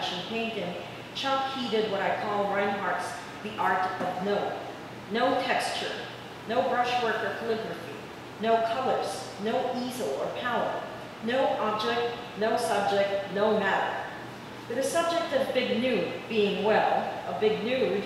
action painting, Chuck heeded what I call Reinhardt's the art of no. No texture, no brushwork or calligraphy, no colors, no easel or palette, no object, no subject, no matter. With the subject of big nude being, well, a big nude,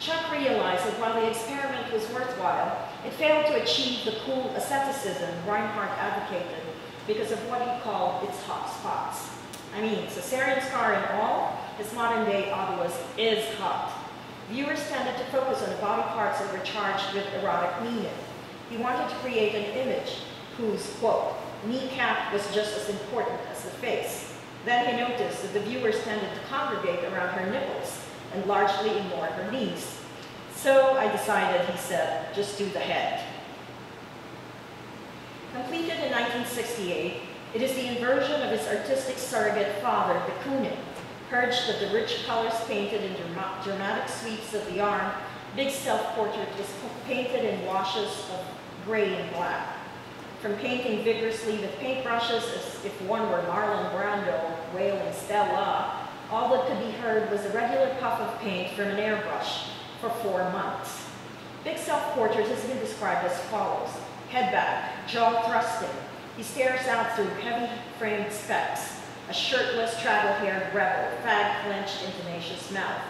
Chuck realized that while the experiment was worthwhile, it failed to achieve the cool asceticism Reinhardt advocated because of what he called its hot spots. I mean, cesarean scar and all, his modern-day obelisk is hot. Viewers tended to focus on the body parts that were charged with erotic meaning. He wanted to create an image whose, quote, kneecap was just as important as the face. Then he noticed that the viewers tended to congregate around her nipples and largely ignore her knees. So I decided, he said, just do the head. Completed in 1968, it is the inversion of his artistic surrogate father, de Kooning, purged of the rich colors painted in dramatic sweeps of the arm, Big self-portrait was painted in washes of gray and black. From painting vigorously with paintbrushes as if one were Marlon Brando wailing Stella, all that could be heard was a regular puff of paint from an airbrush for four months. Big self-portrait has been described as follows. Head back, jaw thrusting. He stares out through heavy framed specs, a shirtless, travel-haired rebel, fag-clenched in tenacious mouth.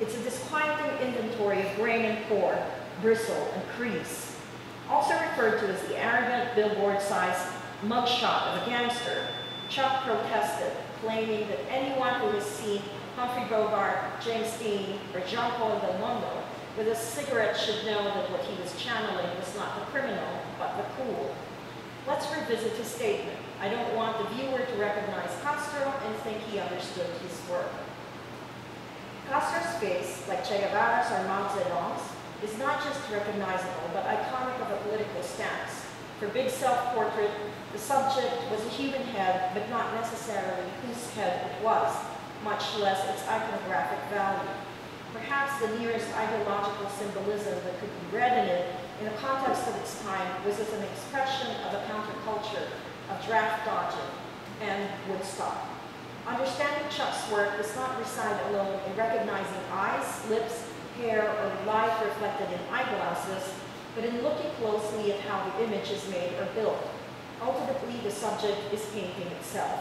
It's a disquieting inventory of grain and pore, bristle and crease. Also referred to as the arrogant billboard-sized mugshot of a gangster, Chuck protested, claiming that anyone who has seen Humphrey Bogart, James Dean, or Jean-Paul Belmondo with a cigarette should know that what he was channeling was not the criminal, but the cool. Let's revisit his statement. I don't want the viewer to recognize Castro and think he understood his work. Castro's face, like Che Guevara's or Mao Zedong's, is not just recognizable, but iconic of a political stance. For Big Self-Portrait, the subject was a human head, but not necessarily whose head it was, much less its iconographic value. Perhaps the nearest ideological symbolism that could be read in it in the context of its time was as an expression of a counterculture of draft dodging and Woodstock. Understanding Chuck's work does not reside alone in recognizing eyes, lips, hair, or light reflected in eyeglasses, but in looking closely at how the image is made or built. Ultimately, the subject is painting itself.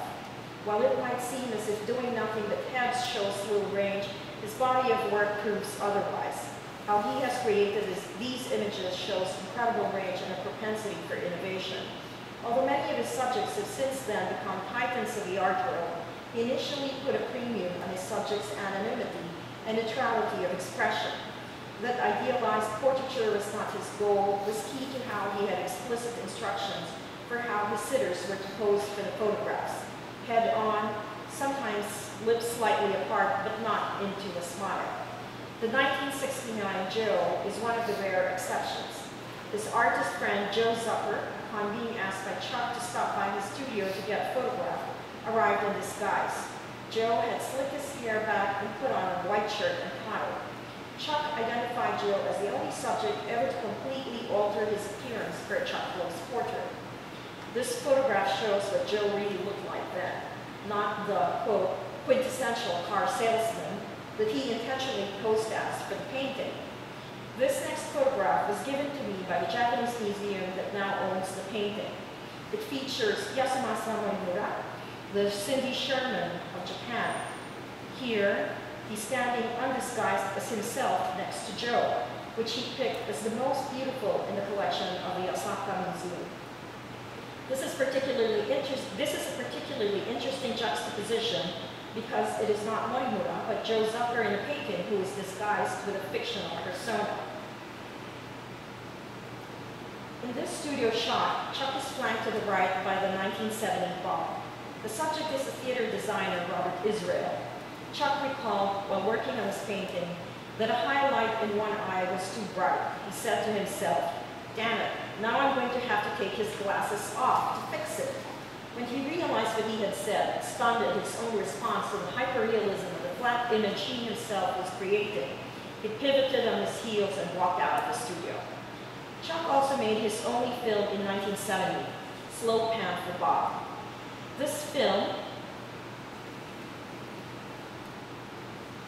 While it might seem as if doing nothing but heads shows little range, his body of work proves otherwise. How he has created this, these images shows incredible range and a propensity for innovation. Although many of his subjects have since then become titans of the art world, he initially put a premium on his subject's anonymity and neutrality of expression. That idealized portraiture was not his goal was key to how he had explicit instructions for how his sitters were to pose for the photographs. Head on, sometimes lips slightly apart, but not into a smile. The 1969 Joe is one of the rare exceptions. His artist friend Joe Zucker, upon being asked by Chuck to stop by his studio to get a photograph, arrived in disguise. Joe had slicked his hair back and put on a white shirt and tie. Chuck identified Joe as the only subject ever to completely alter his appearance for a Chuck Close portrait. This photograph shows what Joe really looked like then, not the, quote, quintessential car salesman that he intentionally posed as for the painting. This next photograph was given to me by the Japanese museum that now owns the painting. It features Yasumasa Morimura, the Cindy Sherman of Japan. Here, he's standing undisguised as himself next to Joe, which he picked as the most beautiful in the collection of the Osaka Museum. This is particularly This is a particularly interesting juxtaposition because it is not Morimura, but Joe Zucker in a painting who is disguised with a fictional persona. In this studio shot, Chuck is flanked to the right by the 1970 Bob. The subject is the theater designer Robert Israel. Chuck recalled, while working on this painting, that a highlight in one eye was too bright. He said to himself, damn it, now I'm going to have to take his glasses off to fix it. When he realized what he had said, stunned at his own response to the hyperrealism of the flat image he himself was creating, he pivoted on his heels and walked out of the studio. Chuck also made his only film in 1970, Slow Pan for Bob. This film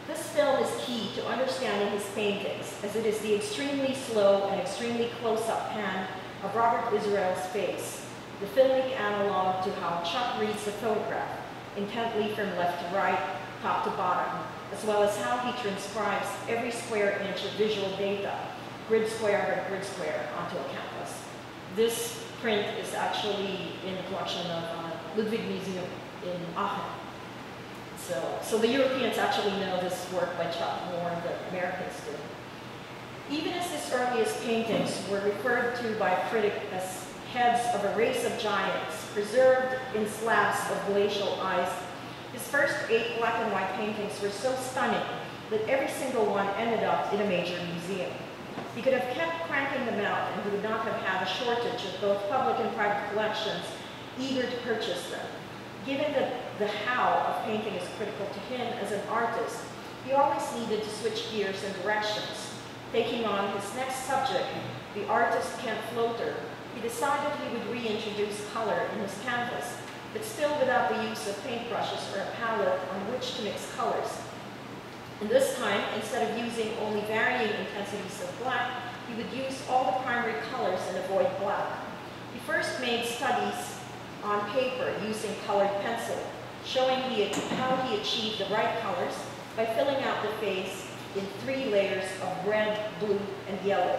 This film is key to understanding his paintings, as it is the extremely slow and extremely close-up pan of Robert Israel's face, the filmic analog to how Chuck reads the photograph, intently from left to right, top to bottom, as well as how he transcribes every square inch of visual data, grid square by grid square, onto a canvas. This print is actually in the collection of uh, Ludwig Museum in Aachen. So, so the Europeans actually know this work by Chuck more than Americans do. Even as his earliest paintings were referred to by a critic as heads of a race of giants, preserved in slabs of glacial ice, his first eight black and white paintings were so stunning that every single one ended up in a major museum. He could have kept cranking them out and he would not have had a shortage of both public and private collections eager to purchase them. Given that the how of painting is critical to him as an artist, he always needed to switch gears and directions. Taking on his next subject, the artist Kent Floeter, he decided he would reintroduce color in his canvas, but still without the use of paintbrushes or a palette on which to mix colors. And this time, instead of using only varying intensities of black, he would use all the primary colors and avoid black. He first made studies on paper using colored pencil, showing he how he achieved the right colors by filling out the face in three layers of red, blue, and yellow.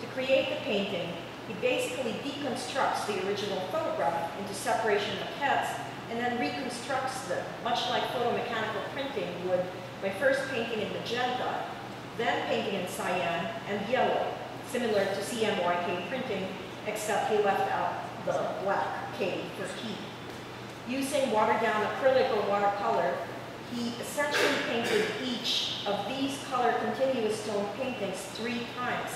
To create the painting, he basically deconstructs the original photograph into separation maquettes and then reconstructs them, much like photomechanical printing would by first painting in magenta, then painting in cyan and yellow, similar to CMYK printing, except he left out the black K for key. Using watered-down acrylic or watercolor, he essentially painted each of these color continuous tone paintings three times,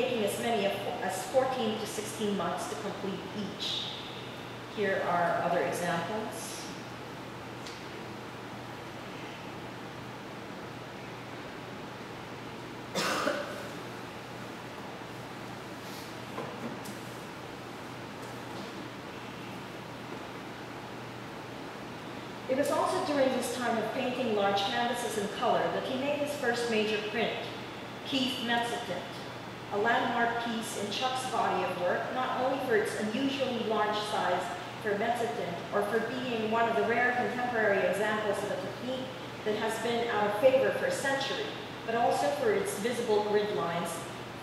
taking as many as 14 to 16 months to complete each. Here are other examples. It was also during this time of painting large canvases in color that he made his first major print, Keith Mezzotint, a landmark piece in Chuck's body of work, not only for its unusually large size for Mezzotint, or for being one of the rare contemporary examples of a technique that has been out of favor for a century, but also for its visible grid lines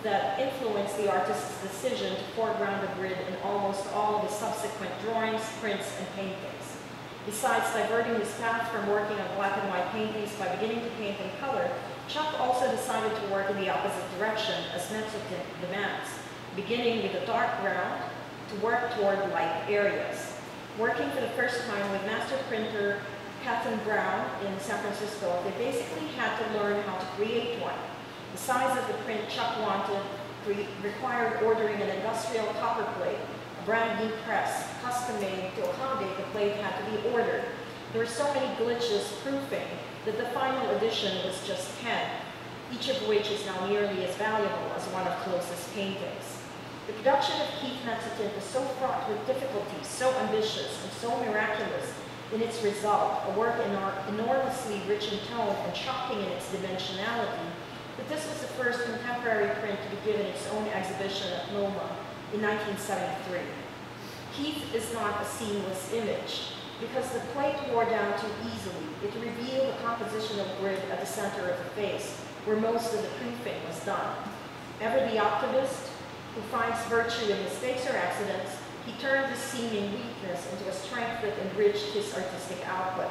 that influence the artist's decision to foreground a grid in almost all of his subsequent drawings, prints, and paintings. Besides diverting his path from working on black and white paintings by beginning to paint in color, Chuck also decided to work in the opposite direction as Mezzotint demands, beginning with a dark ground to work toward light areas. Working for the first time with master printer Kathan Brown in San Francisco, they basically had to learn how to create one. The size of the print Chuck wanted required ordering an industrial copper plate a brand new press, custom made to accommodate the plate had to be ordered. There were so many glitches proofing that the final edition was just 10, each of which is now nearly as valuable as one of Close's paintings. The production of Keith Mezzotint was so fraught with difficulties, so ambitious, and so miraculous in its result, a work in art enormously rich in tone and shocking in its dimensionality, that this was the first contemporary print to be given its own exhibition at MoMA in 1973. Keith is not a seamless image. Because the plate wore down too easily, it revealed the compositional grid at the center of the face, where most of the proofing was done. Ever the optimist, who finds virtue in mistakes or accidents, he turned this seeming weakness into a strength that enriched his artistic output.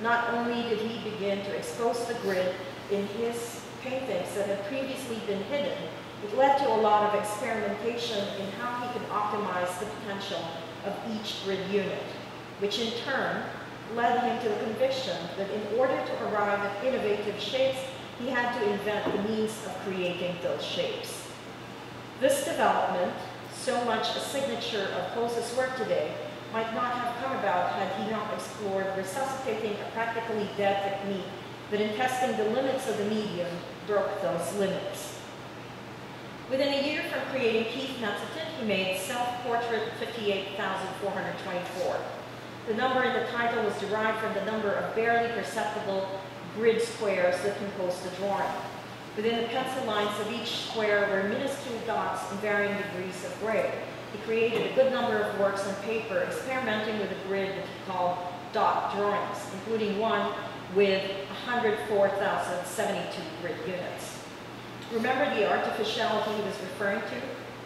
Not only did he begin to expose the grid in his paintings that had previously been hidden, it led to a lot of experimentation in how he could optimize the potential of each grid unit, which in turn led him to the conviction that in order to arrive at innovative shapes, he had to invent the means of creating those shapes. This development, so much a signature of Close's work today, might not have come about had he not explored resuscitating a practically dead technique that in testing the limits of the medium broke those limits. Within a year from creating Keith Mezzotint, he made Self-Portrait 58,424. The number in the title was derived from the number of barely perceptible grid squares that composed the drawing. Within the pencil lines of each square were minuscule dots in varying degrees of gray. He created a good number of works on paper, experimenting with a grid that he called dot drawings, including one with 104,072 grid units. Remember the artificiality he was referring to?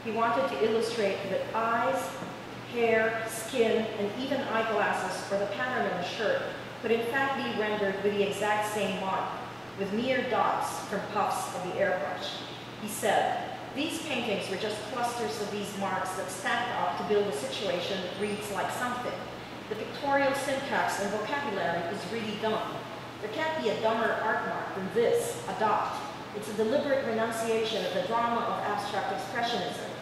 He wanted to illustrate that eyes, hair, skin, and even eyeglasses for the pattern of a shirt could in fact be rendered with the exact same mark, with mere dots from puffs of the airbrush. He said, these paintings were just clusters of these marks that stacked up to build a situation that reads like something. The pictorial syntax and vocabulary is really dumb. There can't be a dumber art mark than this, a dot. It's a deliberate renunciation of the drama of abstract expressionism.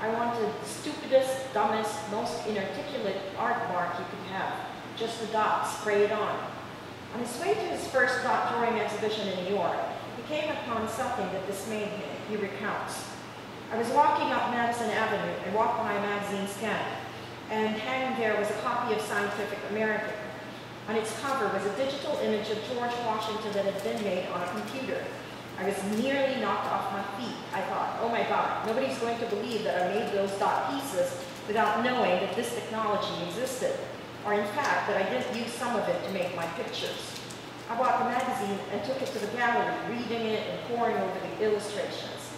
I wanted the stupidest, dumbest, most inarticulate art mark you could have. Just a dot sprayed on. On his way to his first dot drawing exhibition in New York, he came upon something that dismayed him. He recounts. I was walking up Madison Avenue and walked by a magazine stand, and hanging there was a copy of Scientific American. On its cover was a digital image of George Washington that had been made on a computer. I was nearly knocked off my feet. I thought, oh my God, nobody's going to believe that I made those dot pieces without knowing that this technology existed, or in fact, that I didn't use some of it to make my pictures. I bought the magazine and took it to the gallery, reading it and poring over the illustrations.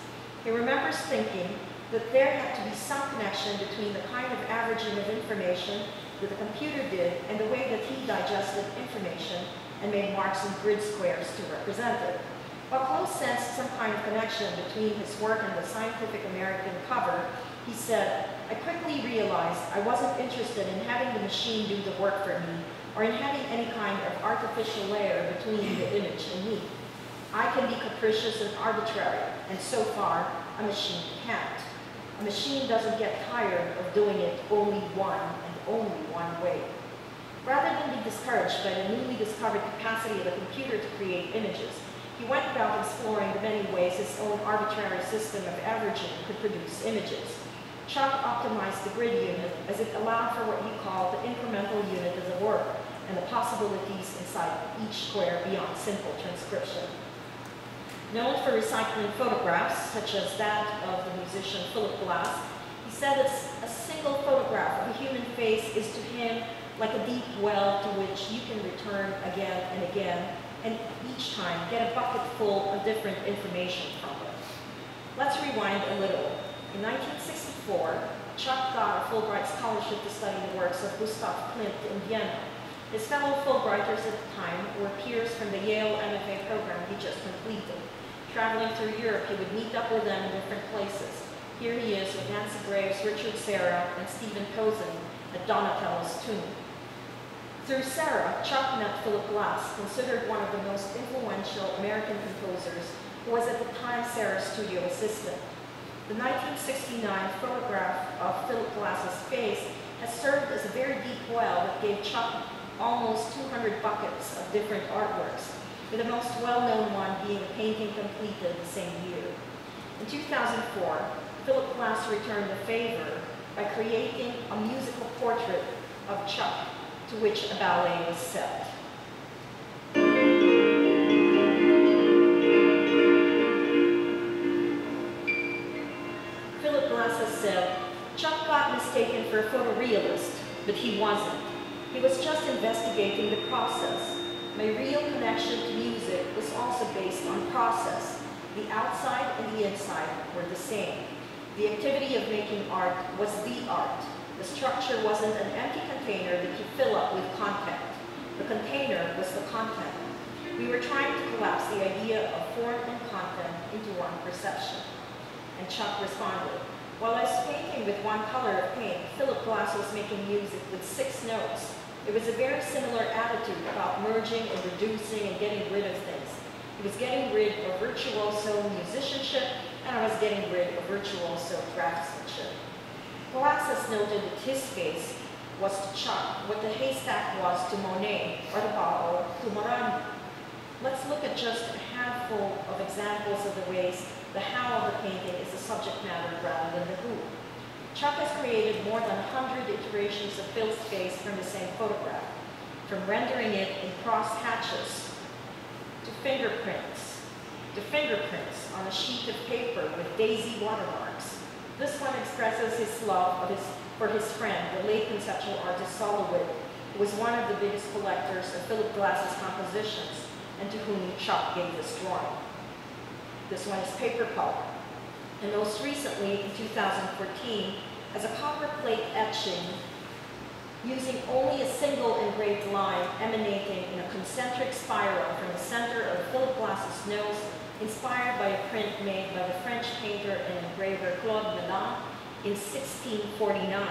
He remembers thinking that there had to be some connection between the kind of averaging of information that the computer did and the way that he digested information and made marks and grid squares to represent it. Connection between his work and the Scientific American cover, he said, I quickly realized I wasn't interested in having the machine do the work for me or in having any kind of artificial layer between the image and me. I can be capricious and arbitrary, and so far, a machine can't. A machine doesn't get tired of doing it only one and only one way. Rather than be discouraged by the newly discovered capacity of a computer to create images, he went about exploring the many ways his own arbitrary system of averaging could produce images. Chuck optimized the grid unit as it allowed for what he called the incremental unit of the work and the possibilities inside each square beyond simple transcription. Known for recycling photographs, such as that of the musician Philip Glass, he said that a single photograph of a human face is to him like a deep well to which you can return again and again, and each time get a bucket full of different information from it. Let's rewind a little. In 1964, Chuck got a Fulbright scholarship to study the works of Gustav Klimt in Vienna. His fellow Fulbrighters at the time were peers from the Yale MFA program he just completed. Traveling through Europe, he would meet up with them in different places. Here he is with Nancy Graves, Richard Serra, and Stephen Posen at Donatello's tomb. Through Serra, Chuck met Philip Glass, considered one of the most influential American composers, who was at the time Serra's studio assistant. The 1969 photograph of Philip Glass's face has served as a very deep well that gave Chuck almost 200 buckets of different artworks, with the most well-known one being a painting completed the same year. In 2004, Philip Glass returned the favor by creating a musical portrait of Chuck, to which a ballet was set. Philip Glass said, Chuck got mistaken for a photorealist, but he wasn't. He was just investigating the process, my real connection to music was also based on process. The outside and the inside were the same. The activity of making art was the art. The structure wasn't an empty container that you fill up with content. The container was the content. We were trying to collapse the idea of form and content into one perception. And Chuck responded, while I was painting with one color of paint, Philip Glass was making music with six notes it was a very similar attitude about merging and reducing and getting rid of things. He was getting rid of virtuoso musicianship, and I was getting rid of virtuoso craftsmanship. Palaxis noted that his face was to Chuck what the haystack was to Monet or the bottle to Morandi. Let's look at just a handful of examples of the ways the how of the painting is the subject matter rather than the who. Chuck has created more than 100 iterations of Phil's face from the same photograph, from rendering it in cross hatches to fingerprints, to fingerprints on a sheet of paper with daisy watermarks. This one expresses his love his, for his friend, the late conceptual artist Sol LeWitt, who was one of the biggest collectors of Philip Glass's compositions and to whom Chuck gave this drawing. This one is paper pulp. And most recently, in 2014, as a copper plate etching using only a single engraved line emanating in a concentric spiral from the center of Philip Glass's nose, inspired by a print made by the French painter and engraver Claude Mellan in 1649.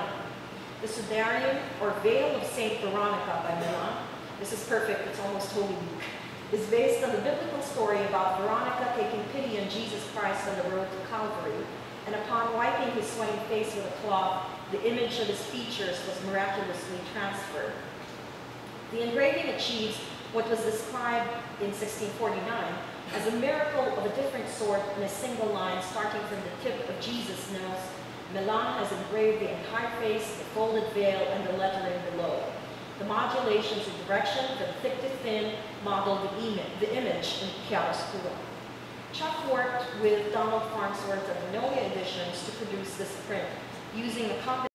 The Sudarium, or Veil of Saint Veronica by Mellan, this is perfect, it's almost Holy Week, is based on the biblical story about Veronica taking pity on Jesus Christ on the road to Calvary, and upon wiping his sweating face with a cloth, the image of his features was miraculously transferred. The engraving achieves what was described in 1649 as a miracle of a different sort in a single line starting from the tip of Jesus' nose. Mellan has engraved the entire face, the folded veil, and the lettering below. The modulations of direction from thick to thin model the, image, the image in chiaroscuro. Chuck worked with Donald Farnsworth of Magnolia Editions to produce this print, using a combination